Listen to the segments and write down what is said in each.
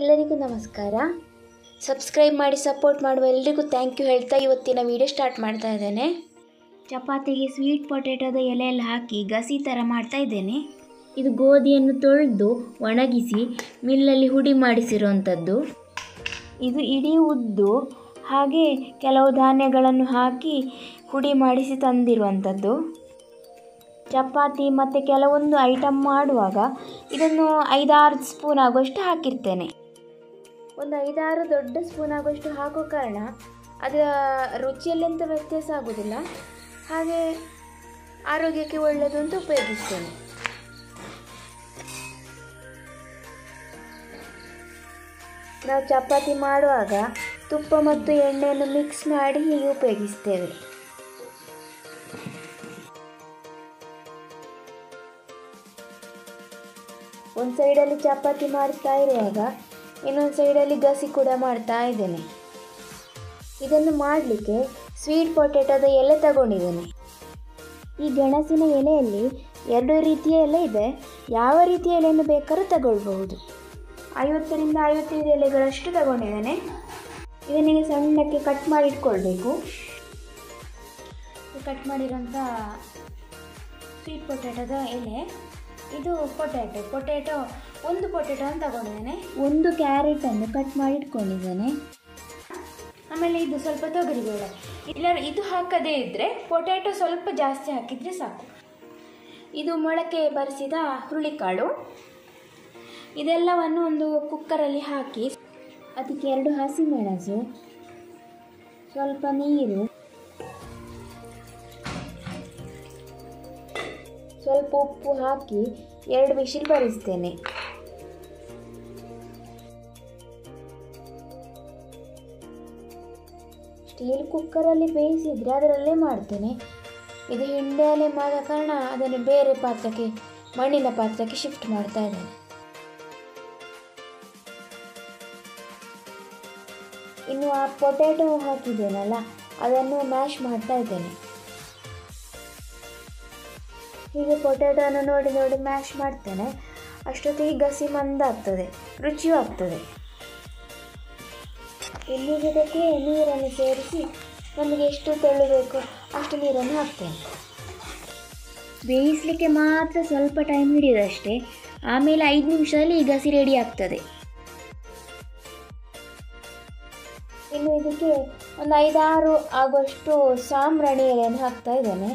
ಎಲ್ಲರಿಗೂ ನಮಸ್ಕಾರ. ಸಬ್ಸ್ಕ್ರೈಬ್ ಮಾಡಿ ಸಪೋರ್ಟ್ ಮಾಡುವ ಎಲ್ರಿಗೂ ಥ್ಯಾಂಕ್ ಯು ಹೇಳ್ತಾ ಇವತ್ತಿನ ವಿಡಿಯೋ ಸ್ಟಾರ್ಟ್ ಮಾಡ್ತಾ ಇದ್ದೇನೆ. ಚಪಾತಿಗೆ ಸ್ವೀಟ್ ಪೊಟೇಟೋದ ಎಲೆಯಲ್ಲಿ ಹಾಕಿ ಗಸಿ ಥರ ಮಾಡ್ತಾ ಇದ್ದೇನೆ. ಇದು ಗೋಧಿಯನ್ನು ತೊಳೆದು ಒಣಗಿಸಿ ಮಿಲ್ಲಲ್ಲಿ ಹುಡಿ ಮಾಡಿಸಿರುವಂಥದ್ದು. ಇದು ಇಡೀ ಉದ್ದು ಹಾಗೆ ಕೆಲವು ಧಾನ್ಯಗಳನ್ನು ಹಾಕಿ ಹುಡಿ ಮಾಡಿಸಿ ತಂದಿರುವಂಥದ್ದು. ಚಪಾತಿ ಮತ್ತು ಕೆಲವೊಂದು ಐಟಮ್ ಮಾಡುವಾಗ ಇದನ್ನು ಐದಾರು ಸ್ಪೂನ್ ಆಗುವಷ್ಟು ಹಾಕಿರ್ತೇನೆ. ಒಂದು ಐದಾರು ದೊಡ್ಡ ಸ್ಪೂನ್ ಆಗುವಷ್ಟು ಹಾಕೋ ಕಾರಣ ಅದರ ರುಚಿಯಲ್ಲೆಂಥ ವ್ಯತ್ಯಾಸ ಆಗೋದಿಲ್ಲ. ಹಾಗೆ ಆರೋಗ್ಯಕ್ಕೆ ಒಳ್ಳೆಯದು ಅಂತ ಉಪಯೋಗಿಸ್ತೇನೆ. ನಾವು ಚಪಾತಿ ಮಾಡುವಾಗ ತುಪ್ಪ ಮತ್ತು ಎಣ್ಣೆಯನ್ನು ಮಿಕ್ಸ್ ಮಾಡಿ ಹೀಗೆ ಉಪಯೋಗಿಸ್ತೇವೆ. ಒಂದು ಸೈಡಲ್ಲಿ ಚಪಾತಿ ಮಾಡ್ತಾ ಇರುವಾಗ ಇನ್ನೊಂದು ಸೈಡಲ್ಲಿ ಗಸಿ ಕೂಡ ಮಾಡ್ತಾ ಇದ್ದೇನೆ. ಇದನ್ನು ಮಾಡಲಿಕ್ಕೆ ಸ್ವೀಟ್ ಪೊಟ್ಯಾಟೋದ ಎಲೆ ತಗೊಂಡಿದ್ದೇನೆ. ಈ ಗೆಣಸಿನ ಎಲೆಯಲ್ಲಿ ಎರಡು ರೀತಿಯ ಎಲೆ ಇದೆ. ಯಾವ ರೀತಿಯ ಎಲೆಯನ್ನು ಬೇಕಾದ್ರೂ ತಗೊಳ್ಬಹುದು. ಐವತ್ತರಿಂದ ಐವತ್ತೈದು ಎಲೆಗಳಷ್ಟು ತಗೊಂಡಿದ್ದೇನೆ. ಇದನ್ನಿಗೆ ಸಣ್ಣಕ್ಕೆ ಕಟ್ ಮಾಡಿ ಇಟ್ಕೊಳ್ಬೇಕು. ಕಟ್ ಮಾಡಿರೋಂಥ ಸ್ವೀಟ್ ಪೊಟ್ಯಾಟೋದ ಎಲೆ. ಇದು ಪೊಟ್ಯಾಟೊ ಪೊಟ್ಯಾಟೊ ಒಂದು ಪೊಟ್ಯಾಟೊನ ತಗೊಂಡಿದ್ದೇನೆ. ಒಂದು ಕ್ಯಾರೆಟನ್ನು ಕಟ್ ಮಾಡಿ ಇಟ್ಕೊಂಡಿದ್ದೇನೆ ಆಮೇಲೆ ಇದು ಸ್ವಲ್ಪ ತೊಗರಿಬೇಳೆ. ಇಲ್ಲ ಇದು ಹಾಕದೇ ಇದ್ದರೆ ಪೊಟ್ಯಾಟೊ ಸ್ವಲ್ಪ ಜಾಸ್ತಿ ಹಾಕಿದರೆ ಸಾಕು. ಇದು ಮೊಳಕೆ ಬರಿಸಿದ ಹುರುಳಿಕಾಳು. ಇದೆಲ್ಲವನ್ನು ಒಂದು ಕುಕ್ಕರಲ್ಲಿ ಹಾಕಿ ಅದಕ್ಕೆ ಎರಡು ಹಸಿಮೆಣಸು ಸ್ವಲ್ಪ ನೀರು ಸ್ವಲ್ಪ ಉಪ್ಪು ಹಾಕಿ ಎರಡು ವಿಶಿಲ್ ಬರಿಸ್ತೇನೆ. ಸ್ಟೀಲ್ ಕುಕ್ಕರಲ್ಲಿ ಬೇಯಿಸಿದರೆ ಅದರಲ್ಲೇ ಮಾಡ್ತೇನೆ. ಇದು ಹಿಂಡೆಯಲ್ಲೇ ಮಾದ ಕಾರಣ ಅದನ್ನು ಬೇರೆ ಪಾತ್ರಕ್ಕೆ, ಮಣ್ಣಿನ ಪಾತ್ರಕ್ಕೆ ಶಿಫ್ಟ್ ಮಾಡ್ತಾ ಇದ್ದೇನೆ. ಇನ್ನು ಆ ಪೊಟ್ಯಾಟೊ ಹಾಕಿದ್ದೇನಲ್ಲ, ಅದನ್ನು ಮ್ಯಾಶ್ ಮಾಡ್ತಾ ಇದ್ದೇನೆ. ಹೀಗೆ ಪೊಟ್ಯಾಟೊನ ನೋಡಿ ನೋಡಿ ಮ್ಯಾಶ್ ಮಾಡ್ತೇನೆ. ಅಷ್ಟೊತ್ತಿಗೆ ಗಸಿ ಮಂದಾಗ್ತದೆ, ರುಚಿಯೂ ಆಗ್ತದೆ. ಇದಕ್ಕೆ ನೀರನ್ನು ಸೇರಿಸಿ ನಮಗೆ ಎಷ್ಟು ತೆಳ್ಳಬೇಕು ಅಷ್ಟು ನೀರನ್ನು ಹಾಕ್ತೇನೆ. ಬೇಯಿಸಲಿಕ್ಕೆ ಮಾತ್ರ ಸ್ವಲ್ಪ ಟೈಮ್ ಹಿಡಿಯೋದಷ್ಟೇ ಆಮೇಲೆ ಐದು ನಿಮಿಷದಲ್ಲಿ ಈ ಗಸಿ ರೆಡಿ ಆಗ್ತದೆ. ಇನ್ನು ಇದಕ್ಕೆ ಒಂದು ಐದಾರು ಆಗುವಷ್ಟು ಸಾಂಬ್ರಾಣಿ ಎಲೆಯನ್ನು ಹಾಕ್ತಾ ಇದ್ದೇನೆ.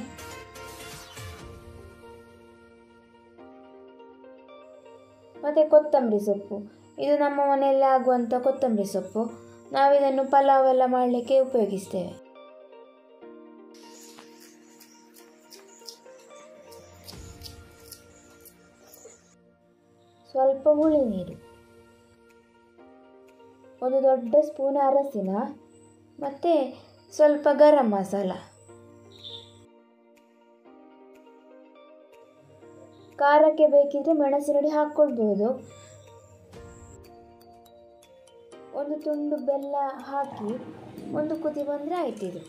ಮತ್ತು ಕೊತ್ತಂಬರಿ ಸೊಪ್ಪು. ಇದು ನಮ್ಮ ಮನೆಯಲ್ಲಿ ಆಗುವಂಥ ಕೊತ್ತಂಬರಿ ಸೊಪ್ಪು. ನಾವಿದನ್ನು ಪಲಾವ್ ಎಲ್ಲ ಮಾಡಲಿಕ್ಕೆ ಉಪಯೋಗಿಸ್ತೇವೆ. ಸ್ವಲ್ಪ ಹುಳಿ ನೀರು, ಒಂದು ದೊಡ್ಡ ಸ್ಪೂನ್ ಅರಸಿನ ಮತ್ತು ಸ್ವಲ್ಪ ಗರಂ ಮಸಾಲ, ಖಾರಕ್ಕೆ ಬೇಕಿದ್ರೆ ಮೆಣಸಿನಡಿ ಹಾಕ್ಕೊಳ್ಬೋದು. ತುಂಡು ಬೆಲ್ಲ ಹಾಕಿ ಒಂದು ಕುದಿ ಬಂದರೆ ಆಯ್ತಿದು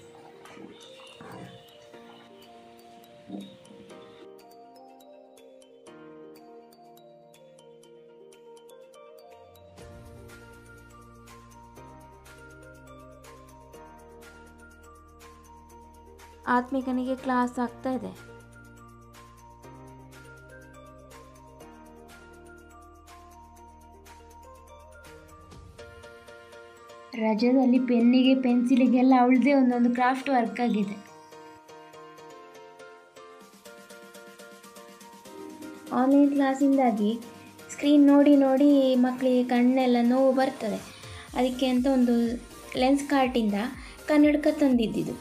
ಆತ್ಮಿಕನಿಗೆ ಕ್ಲಾಸ್ ಆಗ್ತಾ ಇದೆ. ರಜದಲ್ಲಿ ಪೆನ್ನಿಗೆ, ಪೆನ್ಸಿಲಿಗೆಲ್ಲ ಅವಳದೇ ಒಂದೊಂದು ಕ್ರಾಫ್ಟ್ ವರ್ಕ್ ಆಗಿದೆ. ಆನ್ಲೈನ್ ಕ್ಲಾಸಿಂದಾಗಿ ಸ್ಕ್ರೀನ್ ನೋಡಿ ನೋಡಿ ಮಕ್ಕಳಿಗೆ ಕಣ್ಣೆಲ್ಲ ನೋವು ಬರ್ತದೆ. ಅದಕ್ಕೆ ಅಂತ ಒಂದು ಲೆನ್ಸ್ ಕಾರ್ಟಿಂದ ಕನ್ನಡಕ ತಂದಿದ್ದಿದ್ದು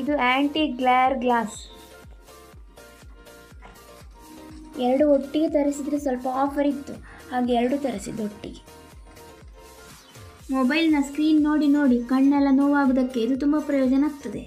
ಇದು ಆ್ಯಂಟಿ ಗ್ಲೇರ್ ಗ್ಲಾಸ್. ಎರಡು ಒಟ್ಟಿಗೆ ತರಿಸಿದರೆ ಸ್ವಲ್ಪ ಆಫರ್ ಇತ್ತು. ಹಾಗೆ ಎರಡು ತರಿಸಿದ್ದು ಒಟ್ಟಿಗೆ. ಮೊಬೈಲ್ನ ಸ್ಕ್ರೀನ್ ನೋಡಿ ನೋಡಿ ಕಣ್ಣೆಲ್ಲ ನೋವಾಗೋದಕ್ಕೆ ಇದು ತುಂಬ ಪ್ರಯೋಜನ ಆಗ್ತದೆ.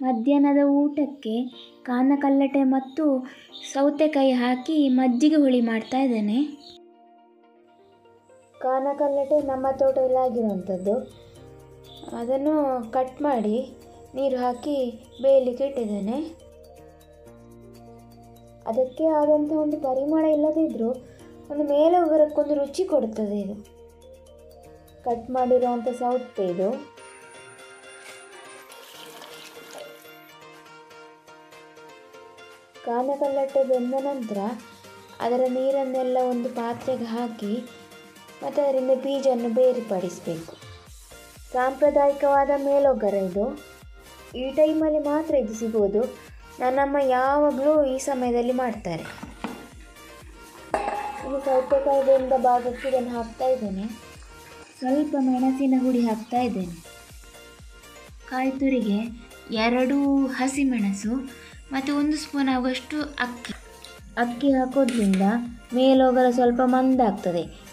ಮಧ್ಯಾಹ್ನದ ಊಟಕ್ಕೆ ಕಾನಕಲ್ಲಟೆ ಮತ್ತು ಸೌತೆಕಾಯಿ ಹಾಕಿ ಮಜ್ಜಿಗೆ ಹುಳಿ ಮಾಡ್ತಾ ಇದ್ದೇನೆ. ಕಾನಕಲ್ಲಟೆ ನಮ್ಮ ತೋಟದಲ್ಲಿ ಆಗಿರುವಂಥದ್ದು. ಅದನ್ನು ಕಟ್ ಮಾಡಿ ನೀರು ಹಾಕಿ ಬೇಯಲಿಕ್ಕೆ ಇಟ್ಟಿದ್ದೇನೆ. ಅದಕ್ಕೆ ಆದಂಥ ಒಂದು ಪರಿಮಳ ಇಲ್ಲದಿದ್ದರೂ ಒಂದು ಮೇಲೆ ಬರೋಕ್ಕೊಂದು ರುಚಿ ಕೊಡುತ್ತದೆ ಇದು. ಕಟ್ ಮಾಡಿರುವಂಥ ಸೌತೆ ಇದು. ಕಾನಕಲ್ಲಟ್ಟೆ ಬೆಂದ ನಂತರ ಅದರ ನೀರನ್ನೆಲ್ಲ ಒಂದು ಪಾತ್ರೆಗೆ ಹಾಕಿ ಮತ್ತು ಅದರಿಂದ ಬೀಜವನ್ನು ಬೇರ್ಪಡಿಸಬೇಕು. ಸಾಂಪ್ರದಾಯಿಕವಾದ ಮೇಲೊಗರ ಇದು. ಈ ಟೈಮಲ್ಲಿ ಮಾತ್ರ ಇದು ಸಿಗೋದು ನನ್ನಮ್ಮ ಯಾವಾಗಲೂ ಈ ಸಮಯದಲ್ಲಿ ಮಾಡ್ತಾರೆ. ಇನ್ನು ಸೌತೆಕಾಯಿ ಬೆಂದ ಭಾಗಕ್ಕೆ ಇದನ್ನು ಹಾಕ್ತಾ ಇದ್ದೇನೆ. ಸ್ವಲ್ಪ ಮೆಣಸಿನ ಹುಡಿ ಹಾಕ್ತಾ ಇದ್ದೇನೆ. ಕಾಯಿ ತುರಿಗೆ ಎರಡು ಹಸಿಮೆಣಸು ಮತ್ತು ಒಂದು ಸ್ಪೂನ್ ಆಗುವಷ್ಟು ಅಕ್ಕಿ. ಅಕ್ಕಿ ಹಾಕೋದ್ರಿಂದ ಮೇಲೋಗಲು ಸ್ವಲ್ಪ ಮಂದಾಗ್ತದೆ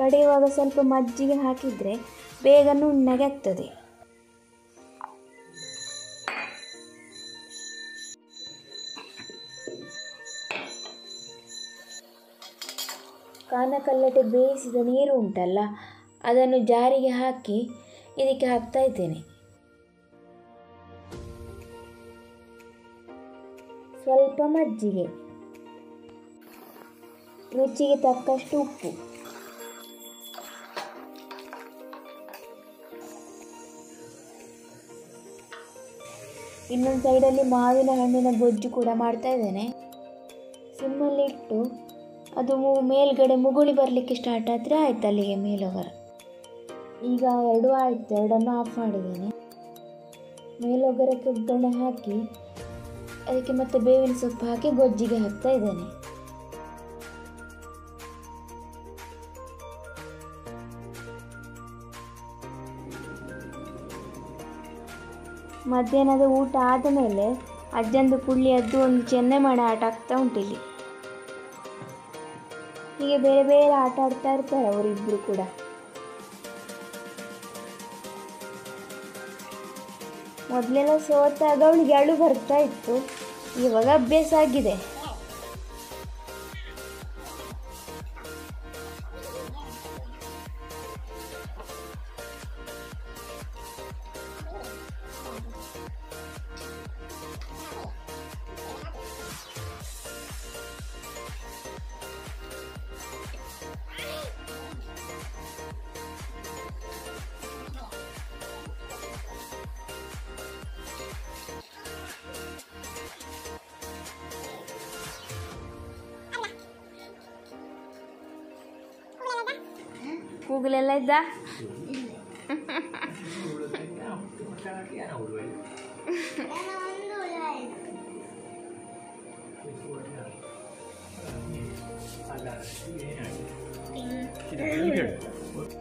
ಕಡಿಯುವಾಗ ಸ್ವಲ್ಪ ಮಜ್ಜಿಗೆ ಹಾಕಿದರೆ ಬೇಗ ನುಣ್ಣಗೆ ಆಗ್ತದೆ ಕಾನಕಲ್ಲಟೆ ಬೇಯಿಸಿದ ನೀರು ಉಂಟಲ್ಲ, ಅದನ್ನು ಜಾರಿಗೆ ಹಾಕಿ ಇದಕ್ಕೆ ಹಾಕ್ತಾ ಇದ್ದೇನೆ. ಸ್ವಲ್ಪ ಮಜ್ಜಿಗೆ, ರುಚಿಗೆ ತಕ್ಕಷ್ಟು ಉಪ್ಪು. ಇನ್ನೊಂದು ಸೈಡಲ್ಲಿ ಮಾವಿನ ಹಣ್ಣಿನ ಗೊಜ್ಜು ಕೂಡ ಮಾಡ್ತಾ ಇದ್ದೇನೆ. ಸಿಮ್ಮಲ್ಲಿ ಇಟ್ಟು ಅದು ಮೇಲ್ಗಡೆ ಮುಗುಳಿ ಬರಲಿಕ್ಕೆ ಸ್ಟಾರ್ಟ್ ಆದರೆ ಆಯ್ತು ಅಲ್ಲಿಗೆ ಮೇಲೋಗರ ಈಗ ಎರಡು ಆಯಿತು, ಎರಡನ್ನು ಆಫ್ ಮಾಡಿದ್ದೇನೆ. ಮೇಲೊಗರಕ್ಕೆ ಒಗ್ಗರಣೆ ಹಾಕಿ, ಅದಕ್ಕೆ ಮತ್ತೆ ಬೇವಿನ ಸೊಪ್ಪು ಹಾಕಿ ಗೊಜ್ಜಿಗೆ ಹಾಕ್ತಾ ಇದ್ದೇನೆ. ಮಧ್ಯಾಹ್ನದ ಊಟ ಆದ ಮೇಲೆ ಅಜ್ಜಂದು ಪುಳ್ಳಿಯದ್ದು ಒಂದು ಚೆನ್ನೆ ಮಾಡಿ ಆಟ ಆಗ್ತಾ ಉಂಟಿಲ್ಲಿ. ಹೀಗೆ ಬೇರೆ ಬೇರೆ ಆಟ ಆಡ್ತಾ ಇರ್ತಾರೆ ಅವರಿಬ್ಬರು ಕೂಡ. ಮೊದಲೆಲ್ಲ ಸೋತಾಗ ಅವಳಿಗೆ ಅಳು ಬರ್ತಾ ಇತ್ತು. ಇವಾಗ ಅಭ್ಯಾಸ ಆಗಿದೆ. फुगलेला आहे जा. ठीक आहे